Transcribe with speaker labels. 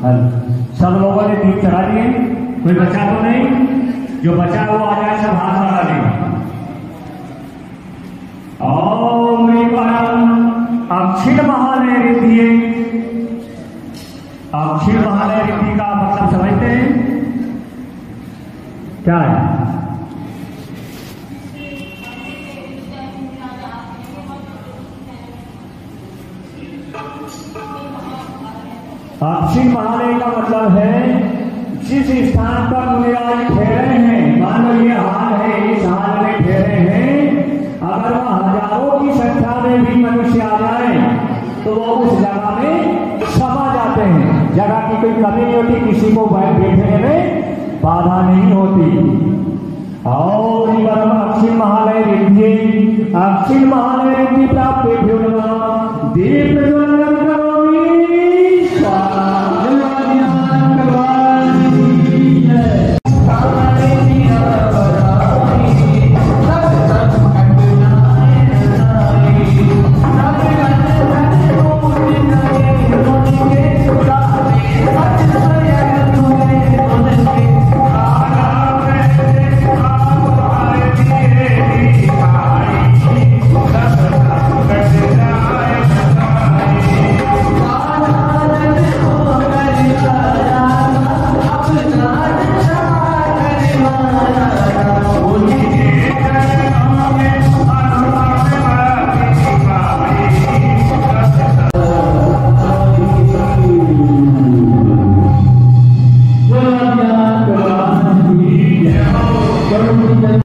Speaker 1: सब लोगों ने दीप चढ़ा दिए। कोई बचा तो नहीं। जो बचा वो आ जाए, सब हाथ लगा दें ओम अक्षिण महालय रिद्धि अक्षिण महालय रिद्धि का मतलब समझते हैं। क्या है? अक्षिण महालय का मतलब है, जिस स्थान पर मुनिराज ठहरे हैं, मान लो ये हाल है, इस हाल में ठहरे हैं, अगर वह हज़ारों की संख्या में भी मनुष्य आ जाए तो वो उस जगह में समा जाते हैं। जगह की कोई कमी नहीं होती, किसी को बैठने में बाधा नहीं होती। और अक्षिण महालय रिद्धि अक्षिण महालय रिद्धि प्राप्त ज्वलनम